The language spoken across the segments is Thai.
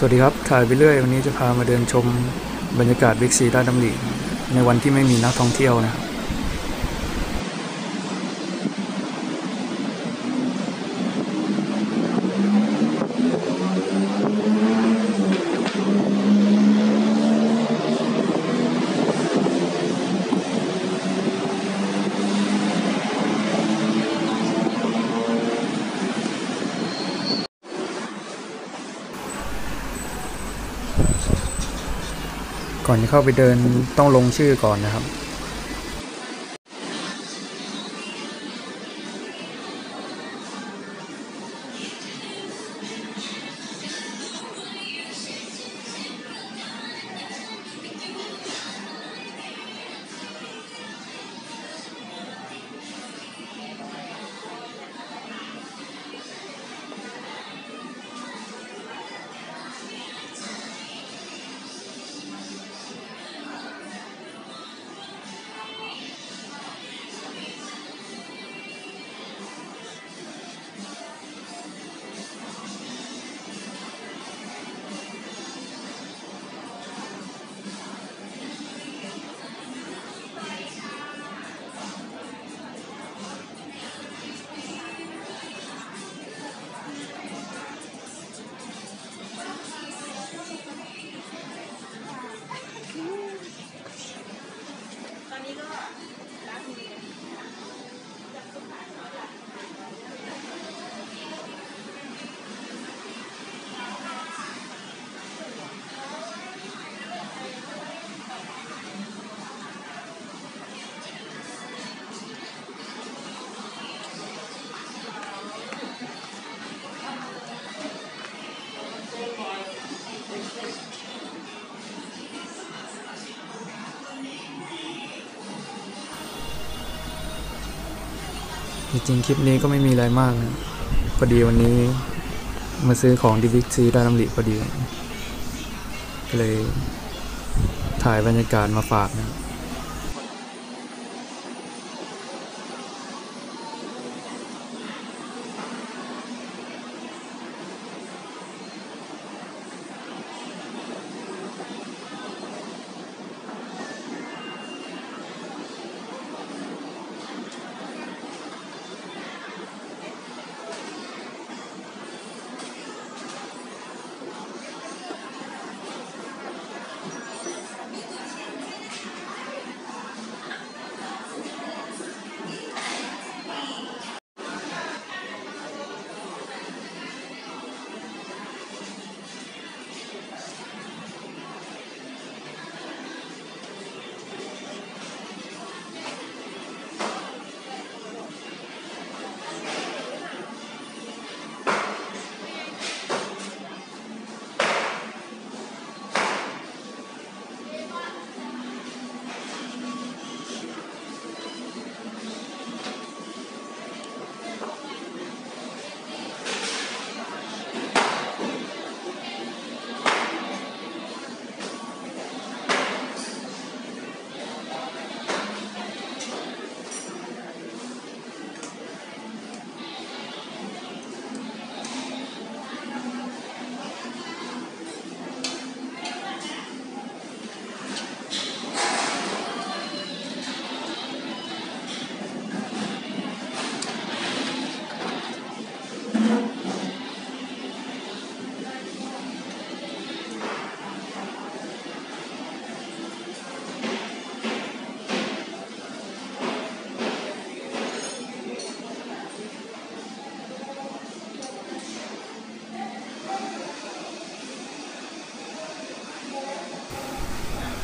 สวัสดีครับ ถ่ายไปเรื่อย วันนี้จะพามาเดินชมบรรยากาศบิ๊กซีด้านดำริในวันที่ไม่มีนักท่องเที่ยวนะครับ ก่อนจะเข้าไปเดินต้องลงชื่อก่อนนะครับ จริงๆ คลิปนี้ก็ไม่มีอะไรมากนะพอดีวันนี้มาซื้อของดิวิกซีด้าดำริพอดี ก็เลยถ่ายบรรยากาศมาฝากนะ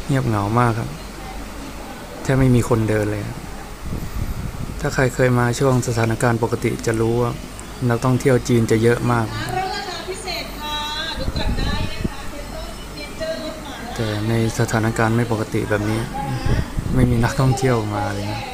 เงียบเหงามากครับแทบไม่มีคนเดินเลย ถ้าใครเคยมาช่วงสถานการณ์ปกติจะรู้ว่านักท่องเที่ยวจีนจะเยอะมากแล้วแต่ในสถานการณ์ไม่ปกติแบบนี้ ไม่มีนักท่องเที่ยวมาเลยนะ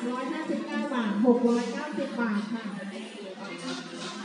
359 บาท 690 บาทค่ะ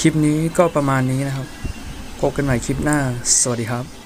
คลิปนี้ก็ประมาณนี้นะครับ พบกันใหม่คลิปหน้า สวัสดีครับ